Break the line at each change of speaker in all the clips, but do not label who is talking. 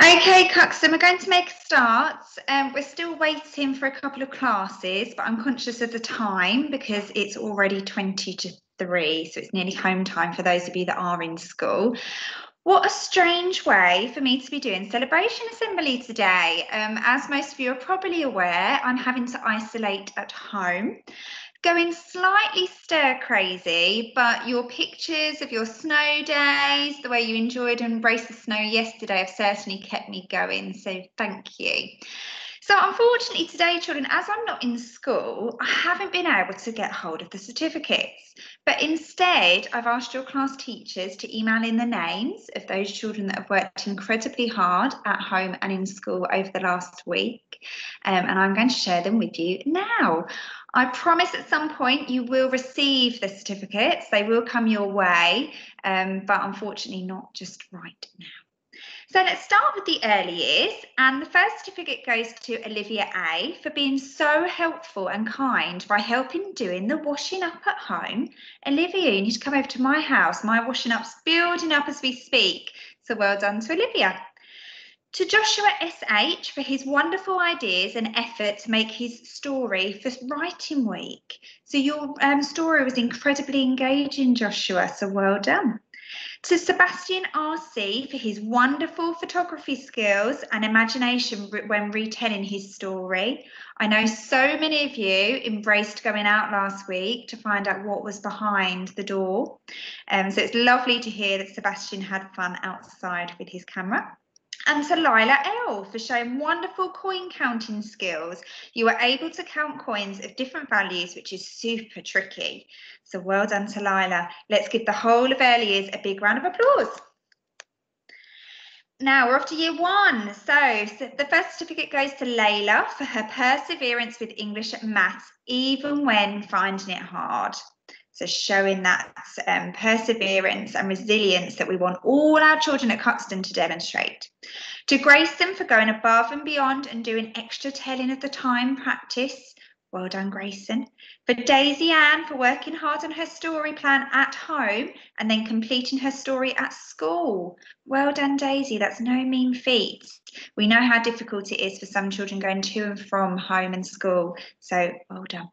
Okay, Cuxton, we're going to make a start. Um, we're still waiting for a couple of classes, but I'm conscious of the time because it's already 20 to 3, so it's nearly home time for those of you that are in school. What a strange way for me to be doing celebration assembly today. Um, as most of you are probably aware, I'm having to isolate at home going slightly stir crazy, but your pictures of your snow days, the way you enjoyed and embraced the snow yesterday, have certainly kept me going. So thank you. So unfortunately today, children, as I'm not in school, I haven't been able to get hold of the certificates. But instead, I've asked your class teachers to email in the names of those children that have worked incredibly hard at home and in school over the last week. Um, and I'm going to share them with you now. I promise at some point you will receive the certificates. They will come your way, um, but unfortunately not just right now. So let's start with the early years. And the first certificate goes to Olivia A for being so helpful and kind by helping doing the washing up at home. Olivia, you need to come over to my house. My washing up's building up as we speak. So well done to Olivia. To Joshua SH for his wonderful ideas and effort to make his story for Writing Week. So your um, story was incredibly engaging, Joshua, so well done. To Sebastian RC for his wonderful photography skills and imagination when retelling his story. I know so many of you embraced going out last week to find out what was behind the door. Um, so it's lovely to hear that Sebastian had fun outside with his camera and to Lila L for showing wonderful coin counting skills. You were able to count coins of different values, which is super tricky. So well done to Lila. Let's give the whole of early years a big round of applause. Now we're off to year one. So, so the first certificate goes to Layla for her perseverance with English at maths, even when finding it hard. So showing that um, perseverance and resilience that we want all our children at Cuxton to demonstrate. To Grayson for going above and beyond and doing extra telling of the time practice. Well done, Grayson. For Daisy Ann for working hard on her story plan at home and then completing her story at school. Well done, Daisy. That's no mean feat. We know how difficult it is for some children going to and from home and school. So well done.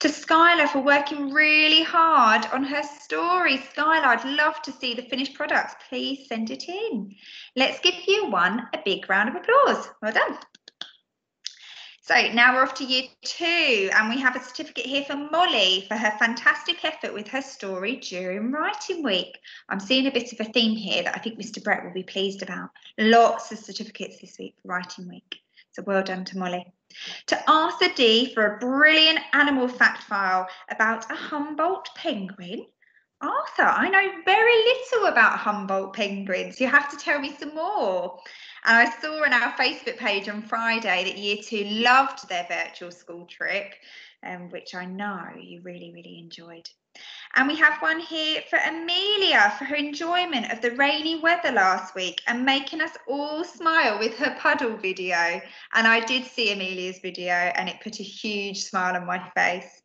To Skylar for working really hard on her story. Skylar, I'd love to see the finished products. Please send it in. Let's give you one a big round of applause. Well done. So now we're off to year two, and we have a certificate here for Molly for her fantastic effort with her story during writing week. I'm seeing a bit of a theme here that I think Mr. Brett will be pleased about. Lots of certificates this week for writing week. So well done to Molly. To Arthur D for a brilliant animal fact file about a Humboldt penguin. Arthur, I know very little about Humboldt penguins. You have to tell me some more. And I saw on our Facebook page on Friday that year two loved their virtual school trip, um, which I know you really, really enjoyed. And we have one here for Amelia for her enjoyment of the rainy weather last week and making us all smile with her puddle video. And I did see Amelia's video and it put a huge smile on my face.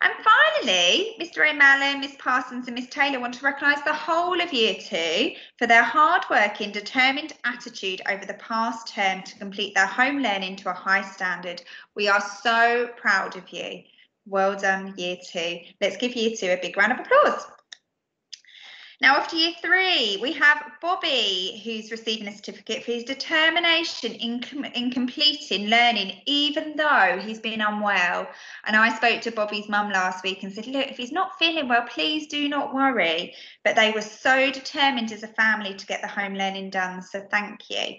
And finally, Mr. O'Malley, Miss Parsons and Miss Taylor want to recognise the whole of Year 2 for their hard work and determined attitude over the past term to complete their home learning to a high standard. We are so proud of you. Well done, year two. Let's give year two a big round of applause. Now, after year three, we have Bobby, who's receiving a certificate for his determination in, com in completing learning, even though he's been unwell. And I spoke to Bobby's mum last week and said, Look, if he's not feeling well, please do not worry. But they were so determined as a family to get the home learning done. So thank you.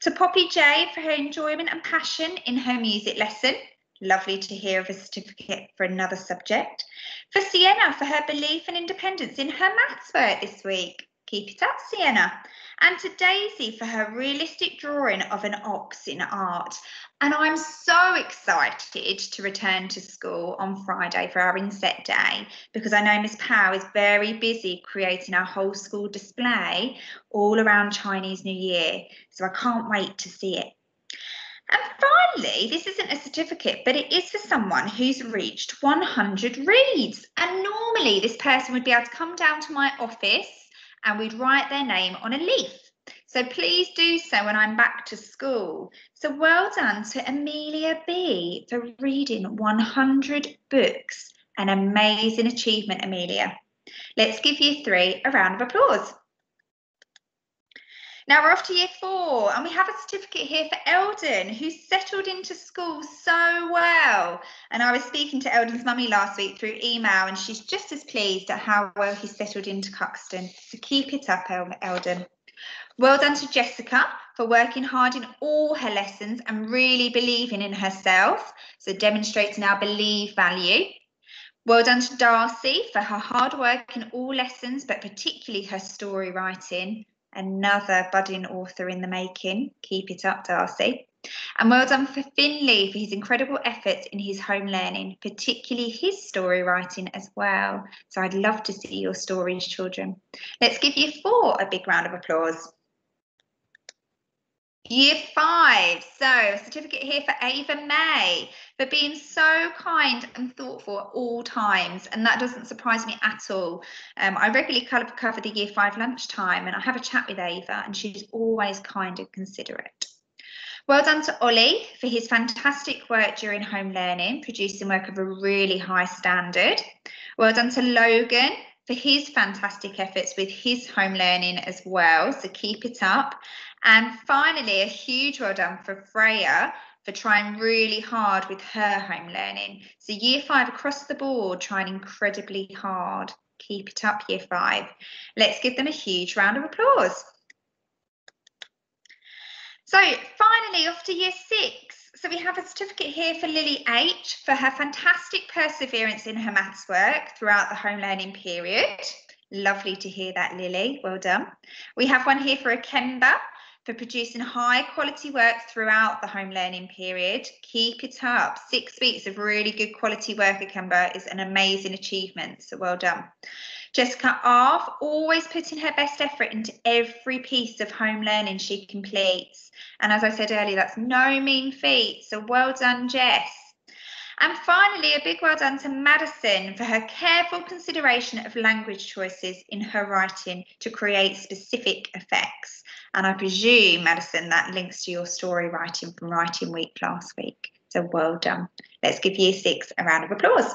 To Poppy J for her enjoyment and passion in her music lesson. Lovely to hear of a certificate for another subject. For Sienna, for her belief and independence in her maths work this week. Keep it up, Sienna. And to Daisy for her realistic drawing of an ox in art. And I'm so excited to return to school on Friday for our inset day because I know Miss Powell is very busy creating our whole school display all around Chinese New Year. So I can't wait to see it. And finally, this isn't a certificate, but it is for someone who's reached 100 reads. And normally, this person would be able to come down to my office and we'd write their name on a leaf. So please do so when I'm back to school. So well done to Amelia B for reading 100 books. An amazing achievement, Amelia. Let's give you three a round of applause. Now we're off to year four and we have a certificate here for Eldon who's settled into school so well. And I was speaking to Eldon's mummy last week through email and she's just as pleased at how well he's settled into Cuxton. So keep it up, Eldon. Well done to Jessica for working hard in all her lessons and really believing in herself. So demonstrating our believe value. Well done to Darcy for her hard work in all lessons, but particularly her story writing another budding author in the making. Keep it up, Darcy. And well done for Finley for his incredible efforts in his home learning, particularly his story writing as well. So I'd love to see your stories, children. Let's give you four a big round of applause. Year five, so certificate here for Ava May for being so kind and thoughtful at all times. And that doesn't surprise me at all. Um, I regularly cover the year five lunchtime and I have a chat with Ava and she's always kind and considerate. Well done to Ollie for his fantastic work during home learning, producing work of a really high standard. Well done to Logan for his fantastic efforts with his home learning as well. So keep it up. And finally, a huge well done for Freya for trying really hard with her home learning. So year five across the board, trying incredibly hard. Keep it up, year five. Let's give them a huge round of applause. So finally, off to year six. So we have a certificate here for Lily H for her fantastic perseverance in her maths work throughout the home learning period. Lovely to hear that, Lily. Well done. We have one here for Akemba for producing high quality work throughout the home learning period. Keep it up. Six weeks of really good quality work Akemba is an amazing achievement. So well done. Jessica Arf, always putting her best effort into every piece of home learning she completes. And as I said earlier, that's no mean feat. So well done, Jess. And finally, a big well done to Madison for her careful consideration of language choices in her writing to create specific effects. And I presume, Madison, that links to your story writing from Writing Week last week. So well done. Let's give year six a round of applause.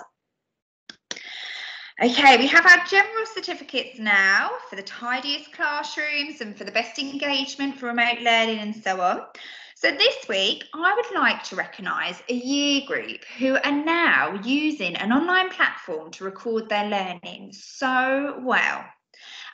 Okay, we have our general certificates now for the tidiest classrooms and for the best engagement for remote learning and so on. So this week, I would like to recognise a year group who are now using an online platform to record their learning so well.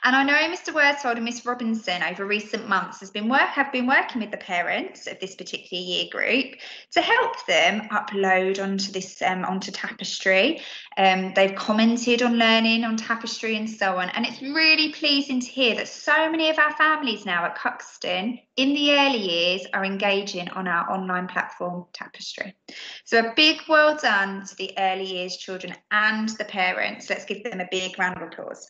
And I know Mr. Worsfold and Miss Robinson over recent months has been work have been working with the parents of this particular year group to help them upload onto this um, onto Tapestry. Um, they've commented on learning on Tapestry and so on, and it's really pleasing to hear that so many of our families now at Cuxton in the early years are engaging on our online platform Tapestry. So a big well done to the early years children and the parents. Let's give them a big round of applause.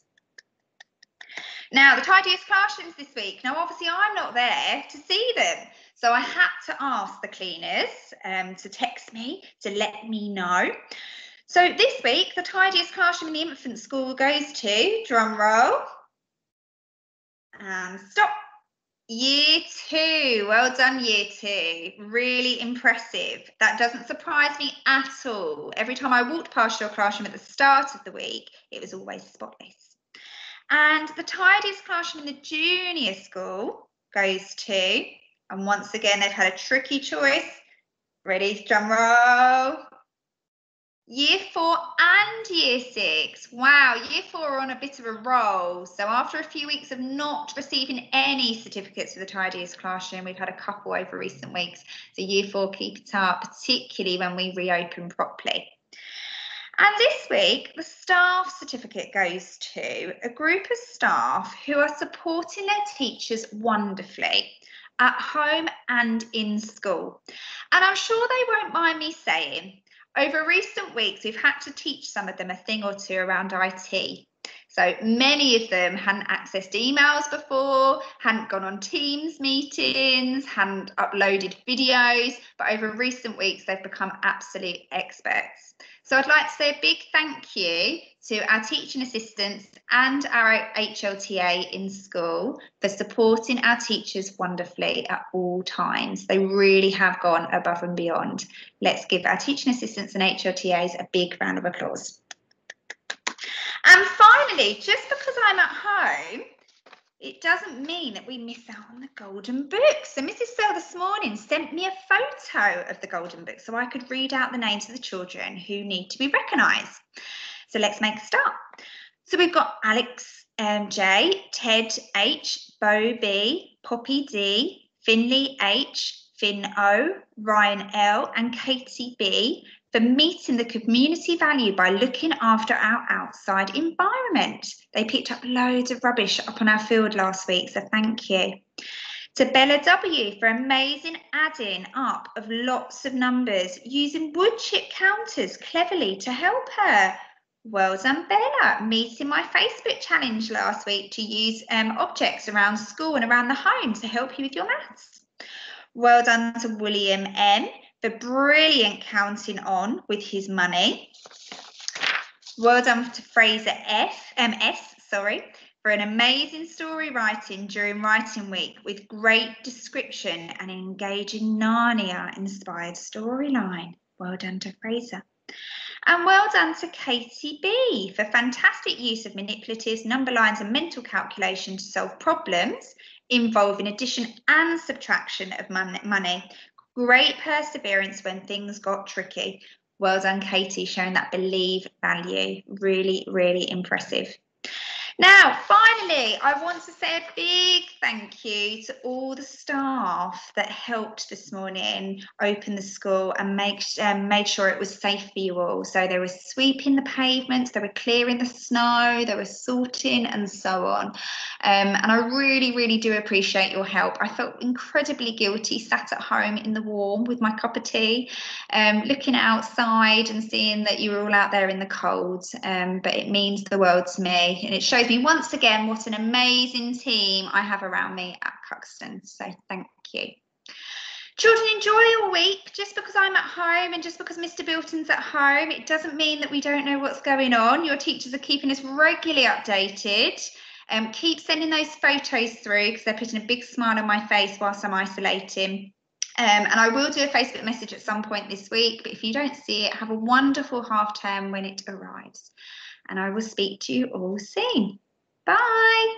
Now, the tidiest classrooms this week. Now, obviously, I'm not there to see them. So I had to ask the cleaners um, to text me to let me know. So this week, the tidiest classroom in the infant school goes to, drum roll, and stop. Year two, well done, year two. Really impressive. That doesn't surprise me at all. Every time I walked past your classroom at the start of the week, it was always spotless. And the tidiest classroom in the junior school goes to, and once again, they've had a tricky choice. Ready, drum roll. Year four and year six. Wow, year four are on a bit of a roll. So after a few weeks of not receiving any certificates for the tidiest classroom, we've had a couple over recent weeks. So year four, keep it up, particularly when we reopen properly. And this week, the staff certificate goes to a group of staff who are supporting their teachers wonderfully at home and in school. And I'm sure they won't mind me saying, over recent weeks, we've had to teach some of them a thing or two around IT. So many of them hadn't accessed emails before, hadn't gone on Teams meetings, hadn't uploaded videos, but over recent weeks they've become absolute experts. So I'd like to say a big thank you to our teaching assistants and our HLTA in school for supporting our teachers wonderfully at all times. They really have gone above and beyond. Let's give our teaching assistants and HLTAs a big round of applause. And finally, just because I'm at home, it doesn't mean that we miss out on the golden book. So Mrs. Sell this morning sent me a photo of the golden book so I could read out the names of the children who need to be recognised. So let's make a start. So we've got Alex um, J, Ted H, Bo B, Poppy D, Finley H, Finn O, Ryan L, and Katie B for meeting the community value by looking after our outside environment. They picked up loads of rubbish up on our field last week, so thank you. To Bella W for amazing adding up of lots of numbers using wood chip counters cleverly to help her. Well done, Bella, meeting my Facebook challenge last week to use um, objects around school and around the home to help you with your maths. Well done to William M for brilliant counting on with his money. Well done to Fraser F, um, S, sorry, for an amazing story writing during writing week with great description and engaging Narnia inspired storyline. Well done to Fraser. And well done to Katie B for fantastic use of manipulatives, number lines and mental calculation to solve problems involving addition and subtraction of money Great perseverance when things got tricky. Well done, Katie, showing that believe value. Really, really impressive. Now, finally, I want to say a big thank you to all the staff that helped this morning open the school and make um, made sure it was safe for you all. So they were sweeping the pavements, they were clearing the snow, they were sorting and so on. Um, and I really, really do appreciate your help. I felt incredibly guilty sat at home in the warm with my cup of tea, um, looking outside and seeing that you were all out there in the cold. Um, but it means the world to me and it shows once again what an amazing team I have around me at Cuxton. So thank you. Children, enjoy your week. Just because I'm at home and just because Mr. Bilton's at home, it doesn't mean that we don't know what's going on. Your teachers are keeping us regularly updated. Um, keep sending those photos through because they're putting a big smile on my face whilst I'm isolating. Um, and I will do a Facebook message at some point this week, but if you don't see it, have a wonderful half term when it arrives and I will speak to you all soon. Bye.